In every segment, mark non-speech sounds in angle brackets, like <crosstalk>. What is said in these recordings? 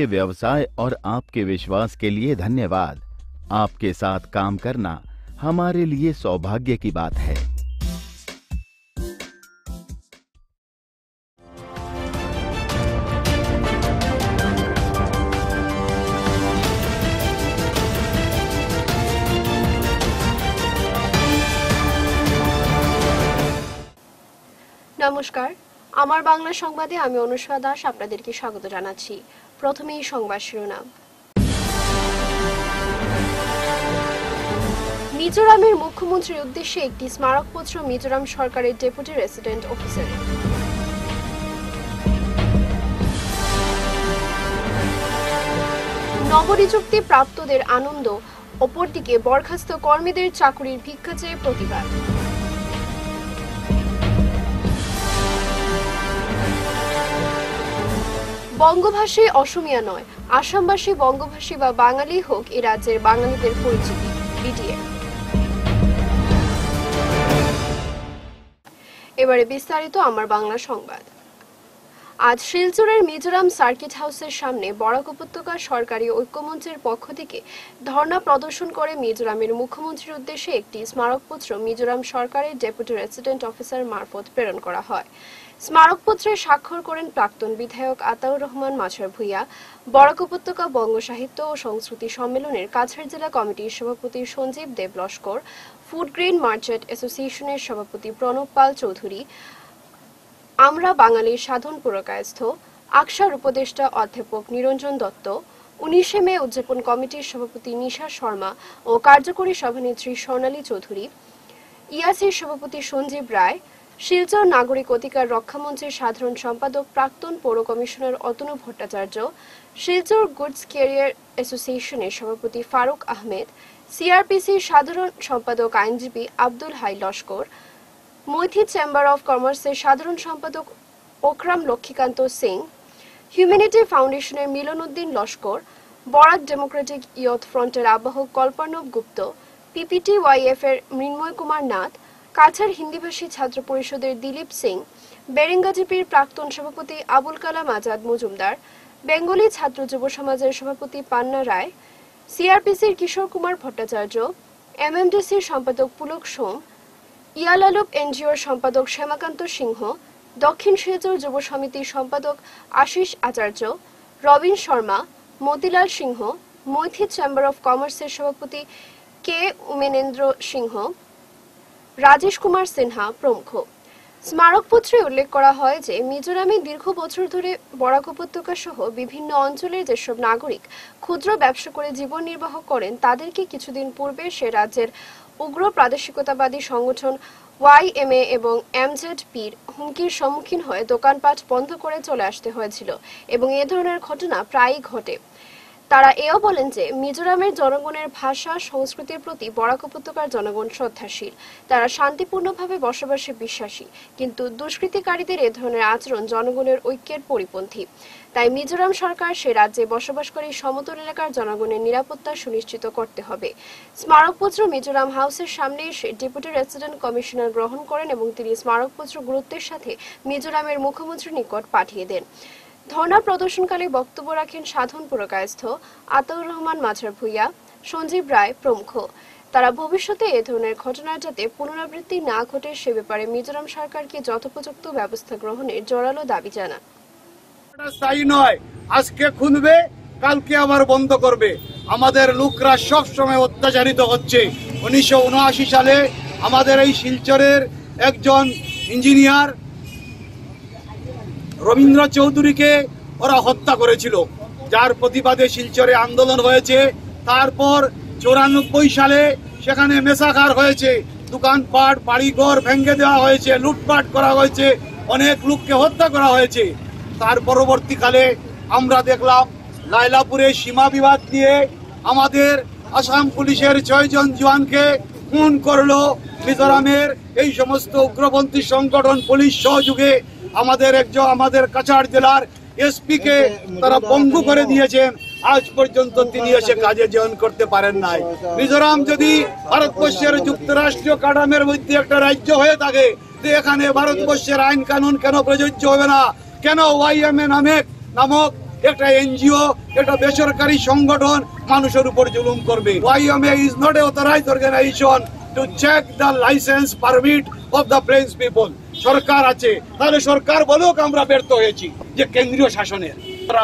आपके व्यवसाय और आपके विश्वास के लिए धन्यवाद आपके साथ काम करना हमारे लिए सौभाग्य की बात है নমস্কার আমার বাংলা সংবাদে আমি অনুষ্কা দাস আপনাদেরকে স্বাগত জানাচ্ছি প্রথমেই সংবাদ শিরোনাম। মিজোরামের মুখ্যমন্ত্রীর উদ্দেশ্যে একটি স্মারকপত্র মিজোরাম সরকারের ডেপুটি রেসিডেন্ট অফিসারের নবনিযুক্তি প্রাপ্তদের আনন্দ, অপরদিকে বরখাস্ত কর্মীদের চাকুরির ভিক্ষা চেয়ে প্রতিবাদ। বঙ্গভাষী অসমিয়া নয়, আসামবাসী, বঙ্গভাষী বা বাঙালি হোক, এ রাজ্যের বাঙালিদের পরিচিতি বিডিএ এবারে বিস্তারিত আমার বাংলা সংবাদ। আজ শিলচরের মিজোরাম সার্কিট হাউসের সামনে বরাক উপত্যকা সরকারি ঐক্যমঞ্চের পক্ষ থেকে ধর্ণা প্রদর্শন করে মিজোরামের মুখ্যমন্ত্রীর উদ্দেশ্যে একটি স্মারকপত্র মিজোরাম সরকারের ডেপুটি রেসিডেন্ট অফিসার মারফত প্রেরণ করা হয়। স্মারকপত্রে স্বাক্ষর করেন প্রাক্তন বিধায়ক আতাউর রহমান মাছার ভূঁইয়া, বরাক উপত্যকা বঙ্গ সাহিত্য ও সংস্কৃতি সম্মেলনের কাছাড় জেলা কমিটির সভাপতি Sanjib Deb Laskar food grain merchant অ্যাসোসিয়েশনের সভাপতি প্রণব পাল চৌধুরী, আমরা বাঙালির সাধন পুরকায়স্থ, আকসার উপদেষ্টা অধ্যাপক নিরঞ্জন দত্ত, উনিশে মে উদযাপন কমিটির সভাপতি নিশা শর্মা ও কার্যকরী সভানেত্রী স্বর্ণালী চৌধুরী, ইয়াসির সভাপতি সঞ্জীব রায় শিলচর নাগরিক অধিকার রক্ষা মঞ্চের সাধারণ সম্পাদক প্রাক্তন পৌর commissioner Atanu Bhattacharya, Silchar goods carrier অ্যাসোসিয়েশনের সভাপতি ফারুক আহমেদ, সিআরপিসির সাধারণ সম্পাদক আইনজীবী আব্দুল হাই লস্কর মৈথি চেম্বার অফ কমার্সের সাধারণ সম্পাদক ওকরাম লক্ষ্মীকান্ত সিং, হিউম্যানিটি ফাউন্ডেশনের মিলন উদ্দিন লস্কর, বরাক ডেমোক্রেটিক ইয়থ ফ্রন্টের আবাহক কল্পর্ণব গুপ্ত পিপিটি ওয়াইএফ এর মৃন্ময় কুমার নাথ কাছাড় হিন্দিভাষী ছাত্র পরিষদের দিলীপ সিং বেরেঙ্গাজিপির প্রাক্তন সভাপতি আবুল কালাম আজাদ মজুমদার, বেঙ্গলি ছাত্র যুব সমাজের সভাপতি পান্না রায়, সিআরপিসির কিশোর কুমার ভট্টাচার্য, এমএমডিসির সম্পাদক পুলক সোম ইয়ালালুপ এনজিওর সম্পাদক শ্যামাকান্ত সিংহ, দক্ষিণ শিলচর যুব সমিতির সম্পাদক আশিস আচার্য, রবিন শর্মা, মতিলাল সিংহ মৈথি চেম্বার অফ কমার্সের সভাপতি কে উমেনেন্দ্র সিংহ রাজেশ কুমার সিনহা প্রমুখ। স্মারকপত্রে উল্লেখ করা হয় যে, মিজোরামে দীর্ঘ বছর ধরে বরাক উপত্যকা সহ বিভিন্ন অঞ্চলের যেসব নাগরিক ক্ষুদ্র ব্যবসা করে জীবন নির্বাহ করেন, তাদেরকে কিছুদিন পূর্বে সে রাজ্যের উগ্র প্রাদেশিকতাবাদী সংগঠন ওয়াইএমএ এবং এমজেড পির হুমকির সম্মুখীন হয়ে দোকানপাট বন্ধ করে চলে আসতে হয়েছিল এবং এ ধরনের ঘটনা প্রায়ই ঘটে। তারা এও বলেন যে মিজোরামের জনগণের ভাষা, সংস্কৃতির প্রতি বরাক উপত্যকার জনগণ শ্রদ্ধাশীল। তারা শান্তিপূর্ণভাবে বসবাসে বিশ্বাসী, কিন্তু দুষ্কৃতিকারীদের এ ধরনের আচরণ জনগণের ঐক্যের পরিপন্থী। তাই মিজোরাম সরকার সে রাজ্যে বসবাসকারী সমতল এলাকার জনগণের নিরাপত্তা সুনিশ্চিত করতে হবে। স্মারকপত্র মিজোরাম হাউসের সামনে এসে ডেপুটি রেসিডেন্ট কমিশনার গ্রহণ করেন এবং তিনি স্মারকপত্র গুরুত্বের সাথে মিজোরামের মুখ্যমন্ত্রীর নিকট পাঠিয়ে দেন। ধর্ণা প্রদর্শনকালে বক্তব্য রাখেন সাধন পুরকায়স্থ আতাউর রহমান মাঝার ভূঁইয়া, সঞ্জীব রায় প্রমুখ। তারা ভবিষ্যতে এ ধরনের ঘটনার যাতে পুনরাবৃত্তি না ঘটে সে ব্যাপারে মিজোরাম সরকারকে যথোপযুক্ত ব্যবস্থা গ্রহণের জোরালো দাবি জানান। স্থায়ী নয়, আজকে খুলবে কালকে আবার বন্ধ করবে। আমাদের লোকরা সব সময় অত্যাচারিত হচ্ছে। উনিশশো উনআশি সালে আমাদের এই শিলচরের একজন ইঞ্জিনিয়ার রবীন্দ্র চৌধুরীকে ওরা হত্যা করেছিল, যার প্রতিবাদে শিলচরে আন্দোলন হয়েছে। তারপর চৌরানব্বই সালে সেখানে মেসাকার হয়েছে। দোকানপাট, বাড়িঘর ভেঙে দেওয়া হয়েছে, লুটপাট করা হয়েছে, অনেক লোককে হত্যা করা হয়েছে। তার পরবর্তীকালে আমরা দেখলাম, লাইলাপুরে সীমা বিবাদ দিয়ে আমাদের আসাম পুলিশের ছয়জন জওয়ানকে খুন করল মিজোরামের এই সমস্ত উগ্রপন্থী সংগঠন পুলিশ সহযোগে। আমাদের একজন আমাদের কাছাড় জেলার এসপি কে তারা পঙ্গু করে দিয়েছেন। আজ পর্যন্ত তিনি এসে কাজে জয়েন করতে পারেন নাই। মিজোরাম যদি ভারতবর্ষের যুক্তরাষ্ট্রীয় কাঠামের মধ্যে একটা রাজ্য হয়ে থাকে এখানে ভারতবর্ষের আইন কানুন কেন প্রযোজ্য হবে না? কেন ওয়াইএমএ নামে নামক একটা এনজিও একটা বেসরকারি সংগঠন মানুষের উপর জুলুম করবে? YMA is not a authorize organization to check the license permit of the plains people সরকার আছে, তাহলে সরকার বলুক আমরা ব্যর্থ হয়েছি যে কেন্দ্রীয় শাসনের।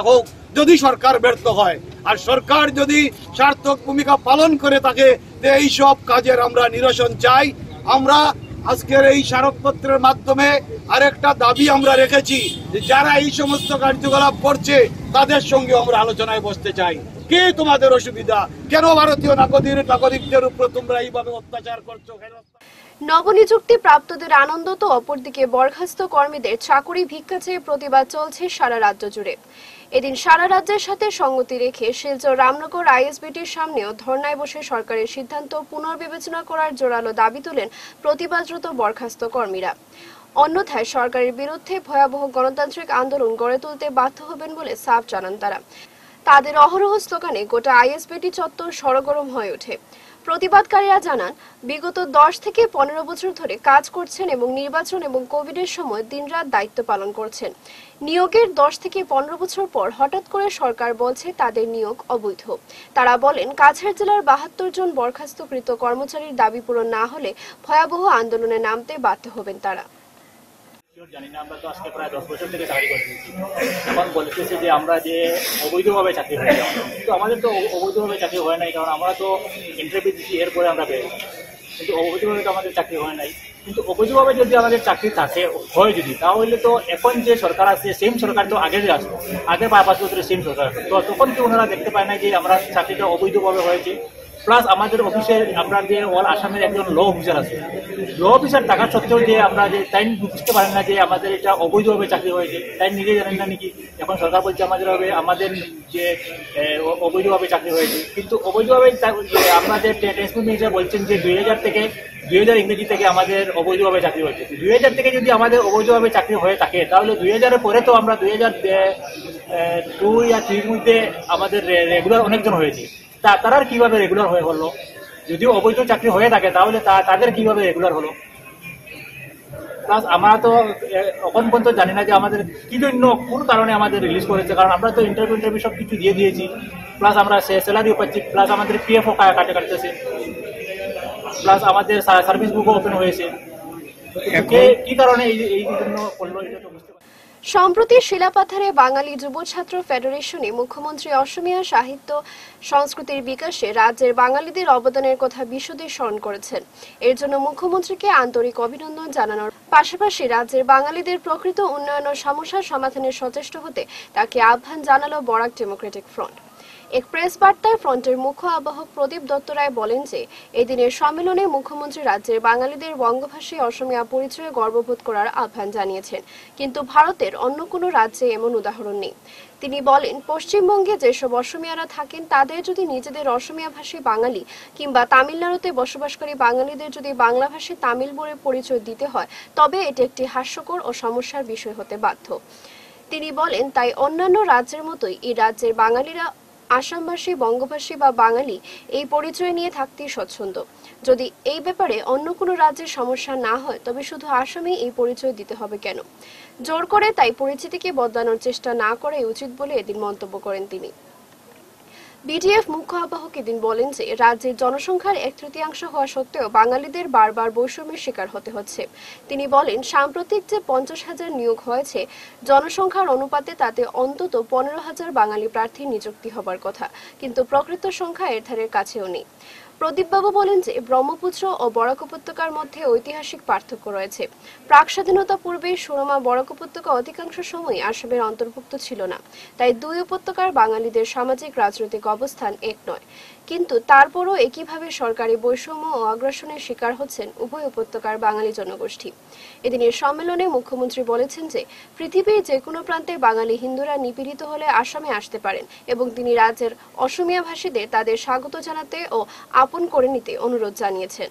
হোক, যদি সরকার ব্যর্থ হয়, আর সরকার যদি সার্থক ভূমিকা পালন করে থাকে যে এইসব কাজের আমরা নিরসন চাই। আমরা আজকের এই স্মারকপত্রের মাধ্যমে আরেকটা দাবি আমরা রেখেছি, যে যারা এই সমস্ত কার্যকলাপ করছে, তাদের সঙ্গে আমরা আলোচনায় বসতে চাই। কে তোমাদের অসুবিধা? কেন ভারতীয় নাগরিক নাগরিকদের উপর তোমরা এইভাবে অত্যাচার করছ? নবনিযুক্তি প্রাপ্তদের আনন্দ তো অপরদিকে বরখাস্ত কর্মীদের চাকুরি ভিক্ষা চেয়ে প্রতিবাদ চলছে সারা রাজ্য জুড়ে। এদিন সারা রাজ্যের সাথে সঙ্গতি রেখে শিলচর রামনগর আইএসবিটির সামনেও ধর্নায় বসে সরকারের সিদ্ধান্ত পুনর্বিবেচনা করার জোরালো দাবি তোলেন প্রতিবাদরত বরখাস্ত কর্মীরা। অন্যথায় সরকারের বিরুদ্ধে ভয়াবহ গণতান্ত্রিক আন্দোলন গড়ে তুলতে বাধ্য হবেন বলে সাফ জানান তারা। তাদের অহরহ স্লোগানে গোটা আইএসবিটি চত্বর সরগরম হয়ে ওঠে। প্রতিবাদকারীরা জানান, বিগত দশ থেকে পনেরো বছর ধরে কাজ করছেন এবং নির্বাচন এবং কোভিডের সময় দিনরাত দায়িত্ব পালন করছেন। নিয়োগের দশ থেকে পনেরো বছর পর হঠাৎ করে সরকার বলছে তাদের নিয়োগ অবৈধ। তারা বলেন, কাছাড় জেলার বাহাত্তর জন বরখাস্তকৃত কর্মচারীর দাবি পূরণ না হলে ভয়াবহ আন্দোলনে নামতে বাধ্য হবেন তারা। জানি না, আমরা তো আজকে প্রায় দশ বছর থেকে চাকরি করতেছি এখন বলতেছে যে আমরা যে অবৈধভাবে চাকরি হয়ে যাওয়া কিন্তু আমাদের তো অবৈধভাবে চাকরি হয় নাই, কারণ আমরা তো ইন্টারভিউ দিচ্ছি, এরপরে আমরা পেয়েছি কিন্তু অবৈধভাবে তো আমাদের চাকরি হয় নাই। কিন্তু অবৈধভাবে যদি আমাদের চাকরি থাকে, হয় যদি, তাহলে তো এখন যে সরকার আছে সেম সরকার তো আগের যে আসতো। আগের পাঁচ বছরের সেম সরকার। তো তখন কি ওনারা দেখতে পায় না যে আমরা চাকরিটা অবৈধভাবে হয়েছে? প্লাস আমাদের অফিসে আমরা যে অল আসামের একজন ল অফিসার আছে। ল অফিসার থাকা সত্ত্বেও যে আমরা যে তাই বুঝতে পারেন না যে আমাদের এটা অবৈধভাবে চাকরি হয়েছে তাই নিজে জানেন না নাকি? এখন সরকার বলছে আমাদের হবে, আমাদের যে অবৈধভাবে চাকরি হয়েছে। কিন্তু অবৈধভাবে যে টেক্সট মিনিস্টার বলছেন যে দুই হাজার থেকে, দুই হাজার ইংরেজি থেকে আমাদের অবৈধভাবে চাকরি হয়েছে। দুই হাজার থেকে যদি আমাদের অবৈধভাবে চাকরি হয়ে থাকে, তাহলে দুই হাজারের পরে তো আমরা দুই হাজার টু ইয়া থ্রির মধ্যে আমাদের রেগুলার অনেকজন হয়েছে। তা তারা কীভাবে রেগুলার হয়ে হলো যদিও অবৈধ চাকরি হয়ে থাকে তাহলে তাদের কীভাবে রেগুলার হলো? প্লাস আমরা তো এখন পর্যন্ত জানি না যে আমাদের কি জন্য কোন কারণে আমাদের রিলিজ করেছে কারণ আমরা তো ইন্টারভিউ ইন্টারভিউ সব কিছু দিয়ে দিয়েছি। প্লাস আমরা স্যালারিও পাচ্ছি প্লাস আমাদের পিএফও কাটে কাটতেছে। প্লাস আমাদের সার্ভিস বুকও ওপেন হয়েছে। কে- কি কারণে এই এই জন্য করল এটা তো বুঝতে। সম্প্রতি শিলাপাথারে বাঙালি যুব ছাত্র ফেডারেশনে মুখ্যমন্ত্রী অসমীয়া সাহিত্য সংস্কৃতির বিকাশে রাজ্যের বাঙালিদের অবদানের কথা বিশদে স্মরণ করেছেন। এর জন্য মুখ্যমন্ত্রীকে আন্তরিক অভিনন্দন জানানোর পাশাপাশি রাজ্যের বাঙালিদের প্রকৃত উন্নয়ন ও সমস্যার সমাধানে সচেষ্ট হতে তাকে আহ্বান জানালো বরাক ডেমোক্রেটিক ফ্রন্ট। এক প্রেস বার্তায় ফ্রন্টের মুখ্য আবাহক প্রদীপ দত্ত রায় বলেন যে, এদিনের সম্মেলনে মুখ্যমন্ত্রী রাজ্যের বাঙালিদের বঙ্গভাষী অসমীয়া পরিচয়ে গর্ববোধ করার আহ্বান জানিয়েছেন। কিন্তু ভারতের অন্য কোনো রাজ্যে এমন উদাহরণ নেই। তিনি বলেন, পশ্চিমবঙ্গে যেসব অসমিয়ারা থাকেন, তাদের যদি নিজেদের অসমিয়া ভাষী বাঙালি কিংবা তামিলনাড়ুতে বসবাসকারী বাঙালিদের যদি বাংলা ভাষী তামিল বলে পরিচয় দিতে হয়, তবে এটি একটি হাস্যকর ও সমস্যার বিষয় হতে বাধ্য। তিনি বলেন, তাই অন্যান্য রাজ্যের মতোই এই রাজ্যের বাঙালিরা আসামভাষী বঙ্গভাষী বা বাঙালি এই পরিচয় নিয়ে থাকতেই স্বচ্ছন্দ। যদি এই ব্যাপারে অন্য কোনো রাজ্যের সমস্যা না হয়, তবে শুধু আসামে এই পরিচয় দিতে হবে কেন? জোর করে তাই পরিচিতিকে বদলানোর চেষ্টা না করাই উচিত বলে এদিন মন্তব্য করেন তিনি। বিডিএফ মুখ্য আবাহক এদিন বলেন যে রাজ্যের জনসংখ্যার এক তৃতীয়াংশ হওয়া সত্ত্বেও বাঙালিদের বারবার বৈষম্যের শিকার হতে হচ্ছে। তিনি বলেন, সাম্প্রতিক যে পঞ্চাশ হাজার নিয়োগ হয়েছে, জনসংখ্যার অনুপাতে তাতে অন্তত পনেরো হাজার বাঙালি প্রার্থী নিযুক্তি হবার কথা। কিন্তু প্রকৃত সংখ্যা এর ধারের কাছেও নেই। প্রদীপবাবু বলেন যে ব্রহ্মপুত্র ও বরাক উপত্যকার মধ্যে ঐতিহাসিক পার্থক্য রয়েছে। প্রাক স্বাধীনতা পূর্বে সুরমা বরাক উপত্যকা অধিকাংশ সময় আসামের অন্তর্ভুক্ত ছিল না। তাই দুই উপত্যকার বাঙালিদের সামাজিক, রাজনৈতিক অবস্থান এক নয়। কিন্তু তারপরও একইভাবে সরকারি বৈষম্য ও আগ্রাসনের শিকার হচ্ছেন উভয় উপত্যকার বাঙালি জনগোষ্ঠী। এদিনের সম্মেলনে মুখ্যমন্ত্রী বলেছেন যে, পৃথিবীর যে কোনো প্রান্তে বাঙালি হিন্দুরা নিপীড়িত হলে আসামে আসতে পারেন এবং তিনি রাজ্যের অসমিয়া ভাষীদের তাদের স্বাগত জানাতে ও আপন করে নিতে অনুরোধ জানিয়েছেন।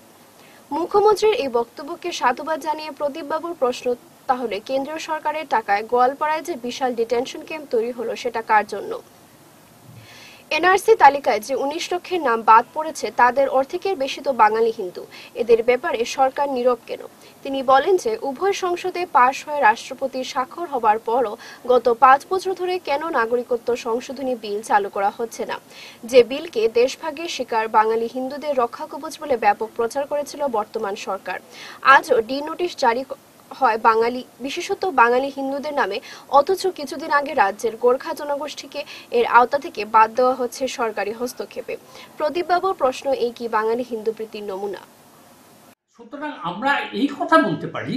মুখ্যমন্ত্রীর এই বক্তব্যকে সাধুবাদ জানিয়ে প্রদীপবাবুর প্রশ্ন, তাহলে কেন্দ্রীয় সরকারের টাকায় গোয়ালপাড়ায় যে বিশাল ডিটেনশন ক্যাম্প তৈরি হলো সেটা কার জন্য? এনআরসি তালিকায় যে উনিশ লক্ষের নাম বাদ পড়েছে, তাদের অর্ধেকের বেশি তো বাঙালি হিন্দু। এদের ব্যাপারে সরকার নীরব কেন? তিনি বলেন যে, উভয় সংসদে পাশ হয়ে রাষ্ট্রপতির স্বাক্ষর হবার পরও গত পাঁচ বছর ধরে কেন নাগরিকত্ব সংশোধনী বিল চালু করা হচ্ছে না? যে বিলকে দেশভাগের শিকার বাঙালি হিন্দুদের রক্ষা কবচ বলে ব্যাপক প্রচার করেছিল বর্তমান সরকার। আজও ডি নোটিশ জারি হয় বাঙালি, বিশেষত বাঙালি হিন্দুদের নামে, অথচ কিছুদিন আগে রাজ্যের গোর্খা জনগোষ্ঠীকে এর আওতা থেকে বাদ দেওয়া হচ্ছে সরকারি হস্তক্ষেপে। প্রদীপবাবুর প্রশ্ন এই কি বাঙালি হিন্দু প্রীতির নমুনা? সুতরাং আমরা এই কথা বলতে পারি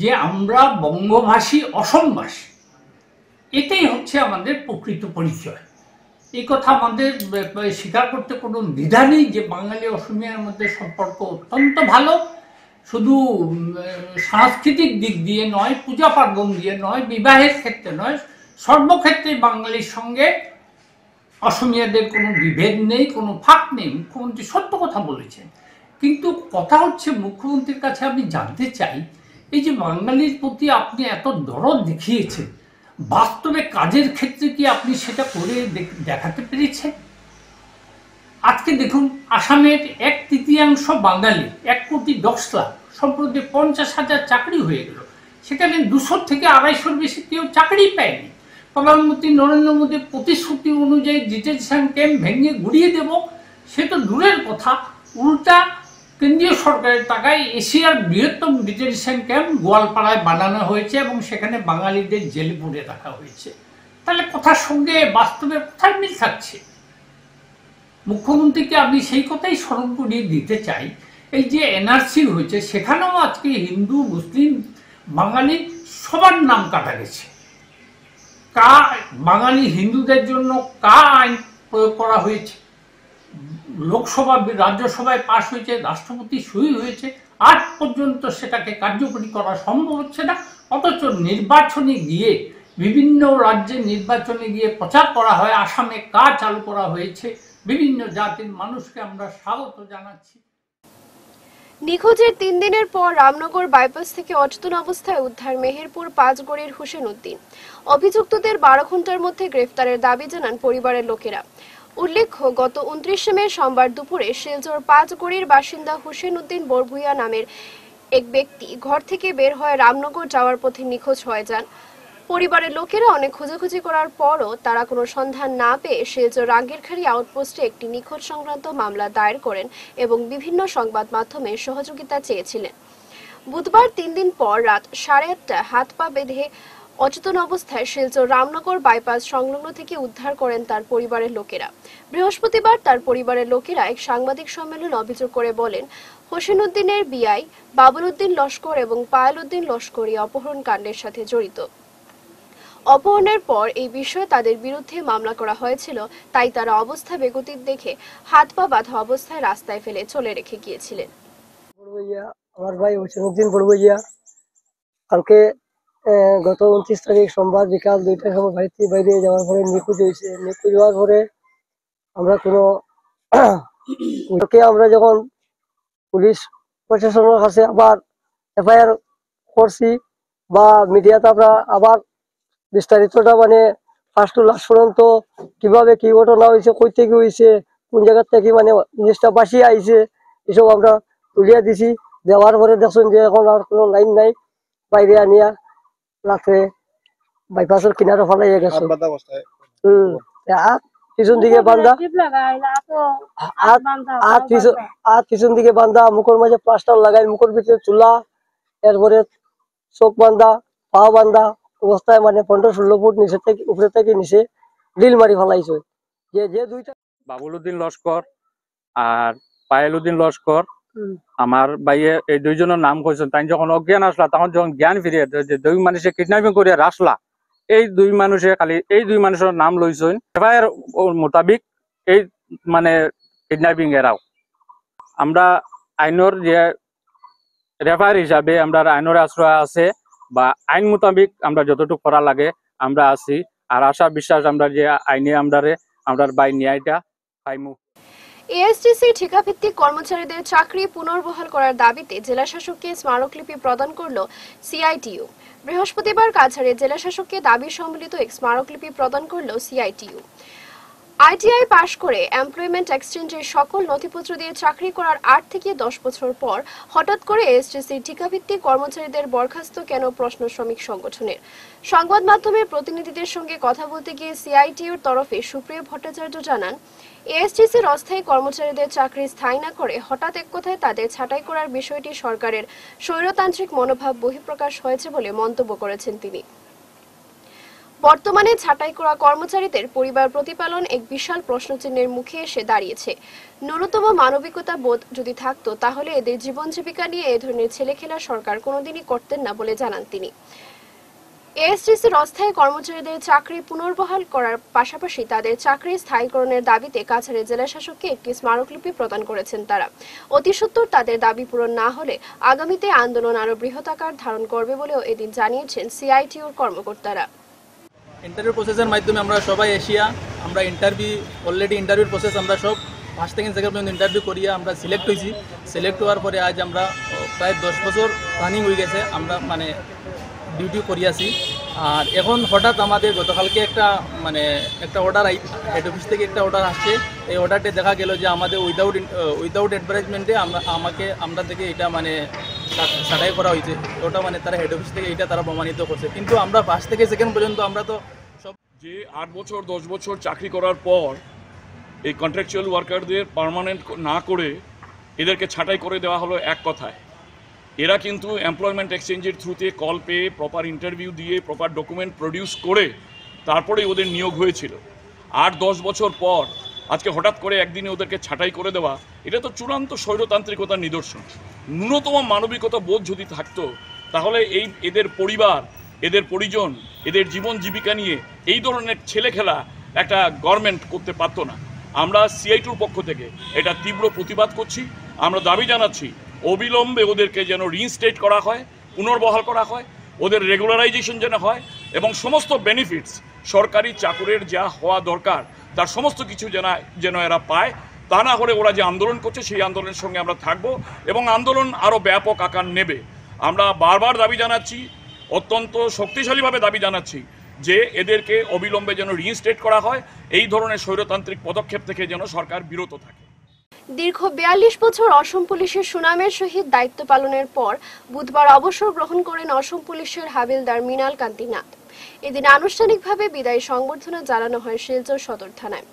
যে আমরা বঙ্গভাষী অসমভাষী এটাই হচ্ছে আমাদের প্রকৃত পরিচয়। এই কথা আমাদের স্বীকার করতে কোনো দ্বিধা নেই যে বাঙালি অসমিয়ার মধ্যে সম্পর্ক অত্যন্ত ভালো। শুধু সাংস্কৃতিক দিক দিয়ে নয়, পূজা পার্বণ দিয়ে নয়, বিবাহের ক্ষেত্রে নয়, সর্বক্ষেত্রে বাঙালির সঙ্গে অসমিয়াদের কোনো বিভেদ নেই, কোনো ফাঁক নেই। মুখ্যমন্ত্রী সত্য কথা বলেছেন। কিন্তু কথা হচ্ছে, মুখ্যমন্ত্রীর কাছে আমি জানতে চাই, এই যে বাঙালির প্রতি আপনি এত দরদ দেখিয়েছেন, বাস্তবে কাজের ক্ষেত্রে কি আপনি সেটা করে দেখ- দেখাতে পেরেছেন? আজকে দেখুন আসামের এক তৃতীয়াংশ বাঙালি, এক কোটি দশ লাখ, সম্প্রতি পঞ্চাশ হাজার চাকরি হয়ে গেল। সেখানে দুশো থেকে আড়াইশোর বেশি কেউ চাকরি পায়নি। প্রধানমন্ত্রী নরেন্দ্র মোদীর প্রতিশ্রুতি অনুযায়ী ডিটেনশন ক্যাম্প ভেঙে গুড়িয়ে দেব, সে তো দূরের কথা। উল্টা কেন্দ্রীয় সরকারের টাকায় এশিয়ার বৃহত্তম ডিটেনশন ক্যাম্প গোয়ালপাড়ায় বানানো হয়েছে এবং সেখানে বাঙালিদের জেলে পুরে রাখা হয়েছে। তাহলে কথার সঙ্গে বাস্তবের কোথায় মিল থাকছে? মুখ্যমন্ত্রীকে আমি সেই কথাই স্মরণ করিয়ে দিতে চাই। এই যে এনআরসি হয়েছে, সেখানেও আজকে হিন্দু, মুসলিম, বাঙালি সবার নাম কাটা গেছে। কা, বাঙালি হিন্দুদের জন্য কা আইন প্রয়োগ করা হয়েছে। লোকসভা, রাজ্যসভায় পাশ হয়েছে, রাষ্ট্রপতি সই হয়েছে, আজ পর্যন্ত সেটাকে কার্যকরী করা সম্ভব হচ্ছে না। অথচ নির্বাচনে গিয়ে, বিভিন্ন রাজ্যে নির্বাচনে গিয়ে প্রচার করা হয়, আসামে কা চালু করা হয়েছে। বিভিন্ন জাতির মানুষকে আমরা স্বাগত জানাচ্ছি। নিখোঁজের তিন দিনের পর রামনগর বাইপাস থেকে অচেতন অবস্থায় উদ্ধার মেহেরপুর পাঁচগড়ির হোসেন উদ্দিন। অভিযুক্তদের বারো ঘণ্টার মধ্যে গ্রেফতারের দাবি জানান পরিবারের লোকেরা। উল্লেখ্য, গত উনত্রিশে মে সোমবার দুপুরে শিলচর পাঁচগড়ির বাসিন্দা হোসেন উদ্দিন বরভুইয়া নামের এক ব্যক্তি ঘর থেকে বের হয়ে রামনগর যাওয়ার পথে নিখোঁজ হয়ে যান। পরিবারের লোকেরা অনেক খোঁজাখুঁজি করার পরও তারা কোনো সন্ধান না পেয়ে শিলচর রাঙ্গিরখাড়ি আউটপোস্টে একটি নিখোঁজ সংক্রান্ত মামলা দায়ের করেন এবং বিভিন্ন সংবাদ মাধ্যমে সহযোগিতা চেয়েছিলেন। বুধবার তিন দিন পর রাত সাড়ে আটটা হাত পা বেঁধে অচেতন অবস্থায় শিলচর রামনগর বাইপাস সংলগ্ন থেকে উদ্ধার করেন তার পরিবারের লোকেরা। বৃহস্পতিবার তার পরিবারের লোকেরা এক সাংবাদিক সম্মেলন অভিযোগ করে বলেন হোসেন উদ্দিনের বিআই বাবুল উদ্দিন লস্কর এবং পায়েল উদ্দিন লস্কর এই অপহরণ কাণ্ডের সাথে জড়িত। অপহরণের পর এই বিষয়ে তাদের বিরুদ্ধে মামলা করা হয়েছিল, তাই তারা অবস্থা বেগতিক দেখে হাত পা বাঁধা অবস্থায় রাস্তায় ফেলে চলে রেখে গিয়েছিলেন। আমার ভাই হোসেনুদ্দিন বড়বইয়া কালকে গত উনত্রিশ তারিখ সোমবার বিকাল দুইটার সময় বাড়িতে বাইরে যাওয়ার পরে নিখোঁজ হয়েছে। নিখোঁজ হওয়ার পরে আমরা কোনো <clears throat> ওকে আমরা যখন পুলিশ প্রশাসনের কাছে আবার এফআইআর করছি বা মিডিয়াতে আমরা আবার বিস্তারিতটা মানে ফার্স্ট টু লাস্ট পর্যন্ত কীভাবে কি ঘটনা হয়েছে কই থেকে হয়েছে কোন জায়গা থেকে মানে জিনিসটা বাসি আইছে এসব আমরা তুলিয়া দিছি। দেওয়ার পরে দেখছেন যে এখন আর কোনো লাইন নাই বাইরে আনিয়া রাত্রে বাইপাসের কিনারে ফেলাইয়া গেছে। হম পিছন দিকে বান্ধা পিছন পিছন দিকে বান্ধা মুখের মাঝে প্লাস্টার লাগাই মুখের ভিতরে চুলা এরপরে চোখ বান্ধা পা বান্ধা অবস্থায় মানে পনেরো ষোলো ফুট নিচে থেকে উপরে থেকে নিচে ডিল মারি ফেলাইছে। যে যে দুইটা বাবুল উদ্দিন লস্কর আর পায়েল উদ্দিন লস্কর। আমার ভাইয়ে এই দুইজনের নাম কইছেন। তাই যখন অজ্ঞান আসলা তখন যখন জ্ঞান ফিরিয়ে যে দুই মানুষে কিডন্যাপিং করে রাসলা এই দুই মানুষে খালি এই দুই মানুষের নাম লইছেন। এফআইআর মোতাবিক এই মানে কিডন্যাপিং এরাও। আমরা আইনের যে রেফার হিসাবে আমরা আইনের আশ্রয় আছে। বা আইন মোতাবিক আমরা যতটুকু করা লাগে, আমরা আছি। আর আশা বিশ্বাস আমরা যে আইনে আমরা আমরা বাই ন্যায়টা পাইমু। এএসটিসি ঠিকাভিত্তিক কর্মচারীদের চাকরি পুনর্বহাল করার দাবিতে জেলা শাসককে স্মারকলিপি প্রদান করল সিআইটিইউ বৃহস্পতিবার কাছাড়ে জেলা শাসককে দাবি সম্মিলিত এক স্মারকলিপি প্রদান করল সিআইটিইউ আইটিআই পাশ করে এমপ্লয়মেন্ট এক্সচেঞ্জের সকল নথিপত্র দিয়ে চাকরি করার আট থেকে দশ বছর পর হঠাৎ করে এসটিসি ঠিকাভিত্তিক কর্মচারীদের বরখাস্ত কেন প্রশ্ন শ্রমিক সংগঠনের। সংবাদ মাধ্যমের প্রতিনিধিদের সঙ্গে কথা বলতে গিয়ে সিআইটিউর তরফে সুপ্রিয় ভট্টাচার্য জানান এএসটিসির অস্থায়ী কর্মচারীদের চাকরি স্থায়ী না করে হঠাৎ এক কথায় তাদের ছাঁটাই করার বিষয়টি সরকারের স্বৈরতান্ত্রিক মনোভাব বহিঃপ্রকাশ হয়েছে বলে মন্তব্য করেছেন তিনি। বর্তমানে ছাঁটাই করা কর্মচারীদের পরিবার প্রতিপালন এক বিশাল প্রশ্নচিহ্নের মুখে এসে দাঁড়িয়েছে। ন্যূনতম মানবিকতা বোধ যদি থাকতো, তাহলে এদের জীবন জীবিকা নিয়ে এ ধরনের ছেলেখেলা সরকার কোনোদিনই করতেন না বলে জানান তিনি। এএসটিসির অস্থায়ী কর্মচারীদের চাকরি পুনর্বহাল করার পাশাপাশি তাদের চাকরি স্থায়ীকরণের দাবিতে কাছাড়ের জেলা শাসককে একটি স্মারকলিপি প্রদান করেছেন তারা। অতি সত্বর তাদের দাবি পূরণ না হলে আগামীতে আন্দোলন আরও বৃহৎ আকার ধারণ করবে বলেও এদিন জানিয়েছেন সিআইটিউর কর্মকর্তারা। ইন্টারভিউ প্রসেসের মাধ্যমে আমরা সবাই এশিয়া আমরা ইন্টারভিউ অলরেডি ইন্টারভিউ প্রসেস আমরা সব ফার্স্ট থেকে সেকেন্ড পর্যন্ত ইন্টারভিউ করিয়া আমরা সিলেক্ট হয়েছি সিলেক্ট হওয়ার পরে আজ আমরা প্রায় দশ বছর রানিং হয়ে গেছে। আমরা মানে ডিউটি করিয়াছি আর এখন হঠাৎ আমাদের গতকালকে একটা মানে একটা অর্ডার হেড অফিস থেকে একটা অর্ডার আসছে। এই অর্ডারটা দেখা গেল যে আমাদের উইদাউট উইদাউট অ্যাডভার্টাইজমেন্টে আমরা আমাকে, আমরা থেকে এটা মানে সা- ছাঁটাই করা হয়েছে। ওটা মানে তারা হেড অফিস থেকে এটা তারা প্রমাণিত করছে। কিন্তু আমরা ফার্স্ট থেকে সেকেন্ড পর্যন্ত আমরা তো সব যে আট বছর, দশ বছর চাকরি করার পর এই কন্ট্রাকচুয়াল ওয়ার্কারদের পার্মানেন্ট না করে এদেরকে ছাঁটাই করে দেওয়া হলো এক কথায়। এরা কিন্তু এমপ্লয়মেন্ট এক্সচেঞ্জের থ্রুতে কল পেয়ে প্রপার ইন্টারভিউ দিয়ে প্রপার ডকুমেন্ট প্রডিউস করে তারপরেই ওদের নিয়োগ হয়েছিল। আট, দশ বছর পর আজকে হঠাৎ করে একদিনে ওদেরকে ছাঁটাই করে দেওয়া, এটা তো চূড়ান্ত স্বৈরতান্ত্রিকতার নিদর্শন। ন্যূনতম মানবিকতা বোধ যদি থাকতো, তাহলে এই এদের পরিবার, এদের পরিজন, এদের জীবন জীবিকা নিয়ে এই ধরনের ছেলে খেলা একটা গভর্নমেন্ট করতে পারতো না। আমরা সিআইটুর পক্ষ থেকে এটা তীব্র প্রতিবাদ করছি। আমরা দাবি জানাচ্ছি অবিলম্বে ওদেরকে যেন রিইনস্টেট করা হয়, পুনর্বহাল করা হয়, ওদের রেগুলারাইজেশন যেন হয় এবং সমস্ত বেনিফিটস সরকারি চাকুরের যা হওয়া দরকার, তার সমস্ত কিছু যেন যেন এরা পায়, তা না হলে ওরা যে আন্দোলন করছে সেই আন্দোলনের সঙ্গে আমরা থাকব এবং আন্দোলন আরও ব্যাপক আকার নেবে। আমরা বারবার দাবি জানাচ্ছি, অত্যন্ত শক্তিশালীভাবে দাবি জানাচ্ছি যে এদেরকে অবিলম্বে যেন রিইনস্টেট করা হয়, এই ধরনের স্বৈরতান্ত্রিক পদক্ষেপ থেকে যেন সরকার বিরত থাকে। দীর্ঘ বিয়াল্লিশ বছর অসম পুলিশের সুনামের সহিত দায়িত্ব পালনের পর বুধবার অবসর গ্রহণ করেন অসম পুলিশের হাবিলদার মৃণাল কান্তি নাথ এদিন আনুষ্ঠানিকভাবে বিদায়ী সংবর্ধনা জানানো হয় শিলচর সদর থানায়।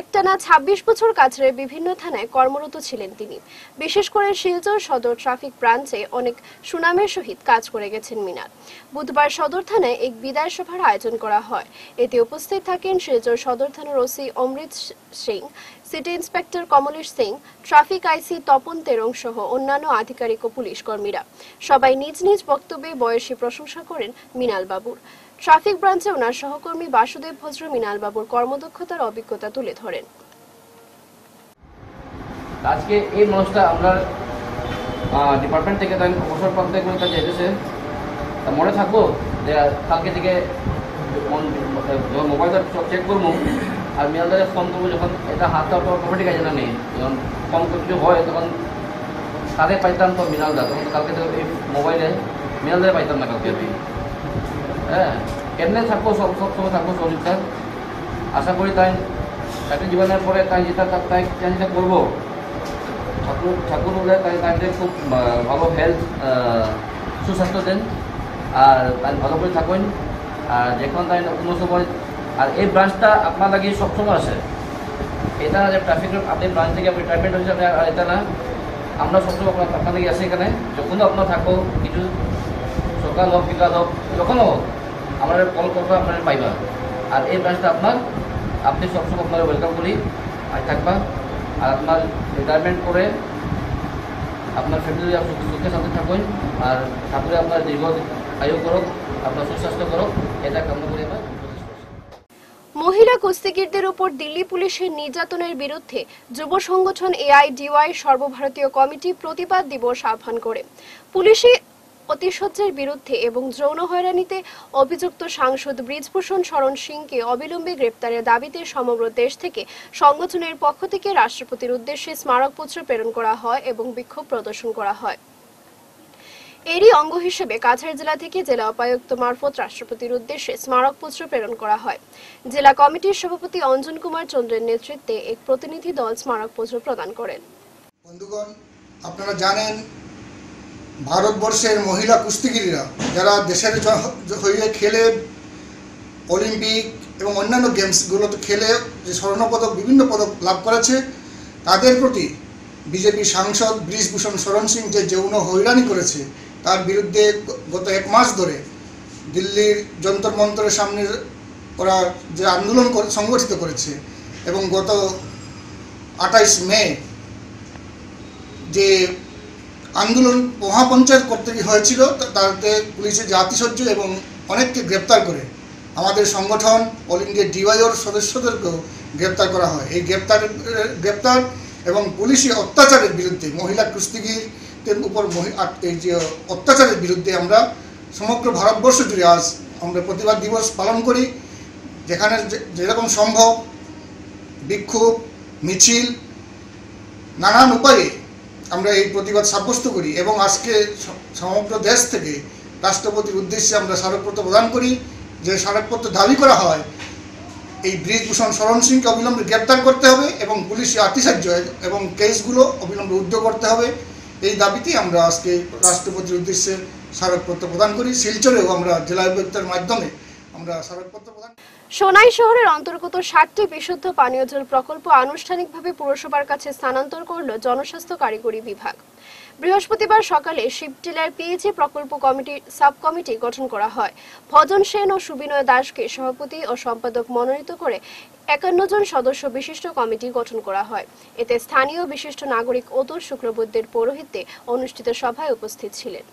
একটানা ছাব্বিশ বছর কাছাড়ের বিভিন্ন থানায় কর্মরত ছিলেন তিনি। বিশেষ করে শিলচর সদর ট্রাফিক ব্রাঞ্চে অনেক সুনামের সহিত কাজ করে গেছেন মিনাল বুধবার সদর থানায় এক বিদায় সভার আয়োজন করা হয়। এতে উপস্থিত থাকেন শিলচর সদর থানার OC Amrit Singh, city inspector Kamlesh Singh, traffic IC Tapan Terang সহ অন্যান্য আধিকারিক ও পুলিশ কর্মীরা। সবাই নিজ নিজ বক্তব্যে বয়সী প্রশংসা করেন মিনাল বাবুর। ট্রাফিক ব্রাঞ্চে ওনার সহকর্মী বাসুদেব ভদ্র মিনাল বাবুর কর্মদক্ষতার অভিজ্ঞতা তুলে ধরেন। আজকে এই মানুষটা আমরা ডিপার্টমেন্ট থেকে তাই অবসর প্রান্তে করে তা যেতেছে তা মনে থাকব যে কালকে থেকে মোবাইলটা চেক করব, আর মেলদারে ফোন করব যখন এটা হাতটা তো অটোমেটিক আছে না নেই যখন ফোন কিছু হয়, তখন কারে পাইতাম তো মিনালদা তখন কালকে এই মোবাইলে মিনালদারে পাইতাম না কালকে হ্যাঁ কেমনে থাকব সব সব সময় থাকব শরীরটা আশা করি তাই। চাকরি জীবনের পরে তাই যেটা তাই যেটা করব। ঠাকুর ঠাকুর হলে তাই তাদের খুব ভালো হেলথ সুস্বাস্থ্য দেন। আর তাই ভালো করে থাকুন। আর যখন তাই কোনো সময় আর এই ব্রাঞ্চটা আপনার লাগে সবসময় আছে এটা যে ট্রাফিক আপনি ব্রাঞ্চ থেকে আপনি ট্রাফিক হিসাবে এটা না। আমরা সবসময় আপনার আপনার লাগে আছি এখানে। যখনও আপনার থাকো, কিছু সকাল হোক, বিকাল হোক যখনও হোক। আমরা কল করব, আপনার পাইবা। আর এই ব্রাঞ্চটা আপনার, আপনি সবসময় আপনার ওয়েলকাম করি, আর থাকবা। আর আপনার রিটায়ারমেন্ট করে আপনার ফ্যামিলি সুখে সাথে থাকুন। আর ঠাকুরে আপনার দীর্ঘ আয়ু করুক, আপনার সুস্বাস্থ্য করুক, এটা কামনা করি আমরা। মহিলা কুস্তিগীরদের উপর দিল্লি পুলিশের নির্যাতনের বিরুদ্ধে যুব সংগঠন এআইডিওয়াই সর্বভারতীয় কমিটি প্রতিবাদ দিবস আহ্বান করে। পুলিশি অতিশয্যের বিরুদ্ধে এবং যৌন হয়রানিতে অভিযুক্ত সাংসদ ব্রিজভূষণ শরণ সিংকে অবিলম্বে গ্রেপ্তারের দাবিতে সমগ্র দেশ থেকে সংগঠনের পক্ষ থেকে রাষ্ট্রপতির উদ্দেশ্যে স্মারকপত্র প্রেরণ করা হয় এবং বিক্ষোভ প্রদর্শন করা হয়। এরই অঙ্গ হিসেবে কাছাড় জেলা থেকে জেলা উপায়ুক্ত মারফত রাষ্ট্রপতির উদ্দেশ্যে স্মারকপত্র প্রেরণ করা হয়। জেলা কমিটির সভাপতি অঞ্জন কুমার চন্দ্রের নেতৃত্বে এক প্রতিনিধি দল স্মারকপত্র প্রদান করেন। বন্ধুগণ, আপনারা জানেন ভারতবর্ষের মহিলা কুস্তিগিরিরা, যারা দেশের হয়ে খেলে অলিম্পিক এবং অন্যান্য গেমসগুলোতে খেলে যে স্বর্ণপদক, বিভিন্ন পদক লাভ করেছে, তাদের প্রতি বিজেপি সাংসদ ব্রিজভূষণ শরণ সিং যে যৌন হয়রানি করেছে, তার বিরুদ্ধে গত এক মাস ধরে দিল্লির যন্তর মন্তরের সামনে ওরা যে আন্দোলন সংগঠিত করেছে এবং গত আঠাইশ মে যে আন্দোলন মহাপঞ্চায়েত করতে হয়েছিল তাতে পুলিশের জাতিসহ্য এবং অনেককে গ্রেপ্তার করে। আমাদের সংগঠন, অল ইন্ডিয়া ডিওয়াইওর সদস্যদেরকেও গ্রেপ্তার করা হয়। এই গ্রেপ্তার গ্রেপ্তার এবং পুলিশি অত্যাচারের বিরুদ্ধে, মহিলা কুস্তিগিরদের উপর এই যে অত্যাচারের বিরুদ্ধে আমরা সমগ্র ভারতবর্ষ জুড়ে আজ আমরা প্রতিবাদ দিবস পালন করি। যেখানে যেরকম সম্ভব বিক্ষোভ, মিছিল নানান উপায়ে আমরা এই প্রতিবাদ সাব্যস্ত করি এবং আজকে সমগ্র দেশ থেকে রাষ্ট্রপতির উদ্দেশ্যে আমরা স্মারকপত্র প্রদান করি, যে স্মারকপত্র দাবি করা হয়, এই ব্রিজভূষণ শরণ সিংকে অবিলম্বে গ্রেপ্তার করতে হবে এবং পুলিশি আতিশায্য এবং কেসগুলো অবিলম্বে উদ্যোগ করতে হবে। এই দাবিতেই আমরা আজকে রাষ্ট্রপতির উদ্দেশ্যে স্মারকপত্র প্রদান করি। শিলচরেও আমরা জেলা উপায়ুক্তের মাধ্যমে সোনাই শহরের অন্তর্গত ষাটটি বিশুদ্ধ পানীয় জল প্রকল্প আনুষ্ঠানিকভাবে পুরসভার কাছে স্থানান্তর করল জনস্বাস্থ্য কারিগরি বিভাগ। বৃহস্পতিবার সকালে শিবটিলার পিএইচি প্রকল্প কমিটির সাব কমিটি গঠন করা হয়। ভজন সেন ও সুবিনয় দাসকে সভাপতি ও সম্পাদক মনোনীত করে একান্ন জন সদস্য বিশিষ্ট কমিটি গঠন করা হয়। এতে স্থানীয় বিশিষ্ট নাগরিক অতুল শুক্রবুদ্ধের পৌরোহিত্যে অনুষ্ঠিত সভায় উপস্থিত ছিলেন।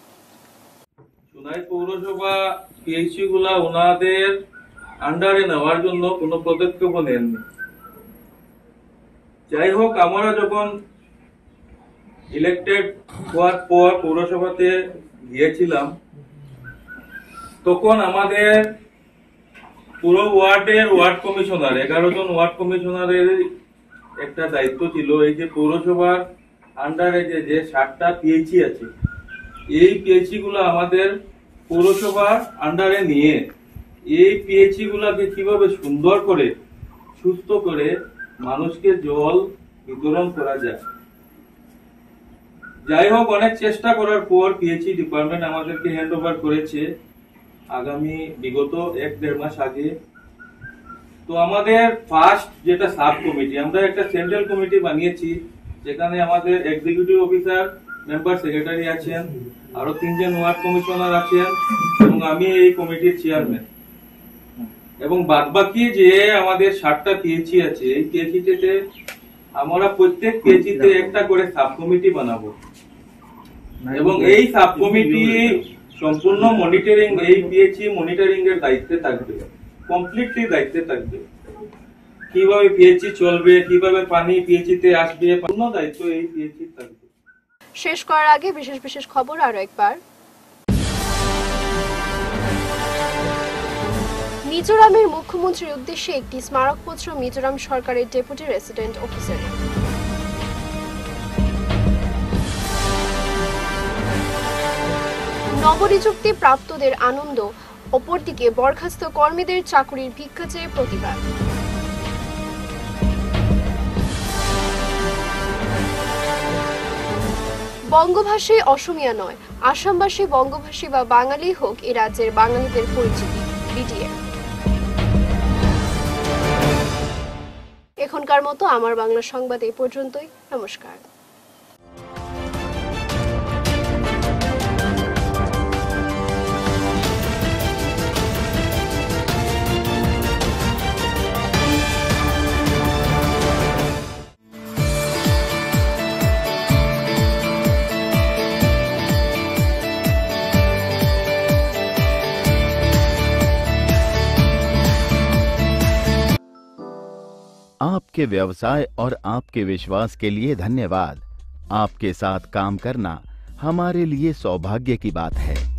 যাই হোক, আমরা যখন ইলেক্টেড হওয়ার পর পৌরসভাতে গিয়েছিলাম, তখন আমাদের পুরো ওয়ার্ডের ওয়ার্ড কমিশনার এগারো জন ওয়ার্ড কমিশনারের একটা দায়িত্ব ছিল, এই যে পৌরসভার আন্ডারে যে যে পিএইচি আছে এই পিএইচি গুলো আমাদের পৌরসভার আন্ডারে নিয়ে, এই পিএইচি গুলাকে কীভাবে সুন্দর করে, সুস্থ করে মানুষকে জল বিতরণ করা যায়? যাই হোক, অনেক চেষ্টা করার পর পিএইচি ডিপার্টমেন্ট আমাদেরকে হ্যান্ড ওভার করেছে আগামী বিগত এক দেড় মাস আগে। তো আমাদের ফার্স্ট যেটা সাব কমিটি আমরা একটা সেন্ট্রাল কমিটি বানিয়েছি, যেখানে আমাদের এক্সিকিউটিভ অফিসার মেম্বার সেক্রেটারি আছেন আরও তিনজন ওয়ার্ড কমিশনার আছেন এবং আমি এই কমিটির চেয়ারম্যান এবং বাদবাকি যে আমাদের ষাটটা পিএইচি আছে এই পিএইচিতে আমরা প্রত্যেক পিএইচিতে একটা করে সাব কমিটি বানাবো এবং এই সাব কমিটি সম্পূর্ণ মনিটরিং এই পিএইচি মনিটরিং এর দায়িত্বে থাকবে। কমপ্লিটলি দায়িত্বে থাকবে। কীভাবে পিএইচি চলবে কীভাবে পানি পিএইচি তে আসবে পূর্ণ দায়িত্ব এই পিএইচি থাকবে। শেষ করার আগে বিশেষ বিশেষ খবর আরও একবার। মিজোরামের মুখ্যমন্ত্রীর উদ্দেশ্যে একটি স্মারকপত্র মিজোরাম সরকারের ডেপুটি রেসিডেন্ট অফিসারের নবনিযুক্তি প্রাপ্তদের আনন্দ, অপরদিকে বরখাস্ত কর্মীদের চাকুরির ভিক্ষা চেয়ে প্রতিবাদ। বঙ্গভাষী অসমিয়া নয়, আসামবাসী, বঙ্গভাষী বা বাঙালি হোক, এ রাজ্যের বাঙালিদের পরিচিতি বিটিএ এখনকার মতো আমার বাংলা সংবাদ এই পর্যন্তই, নমস্কার। आपके व्यवसाय और आपके विश्वास के लिए धन्यवाद। आपके साथ काम करना हमारे लिए सौभाग्य की बात है।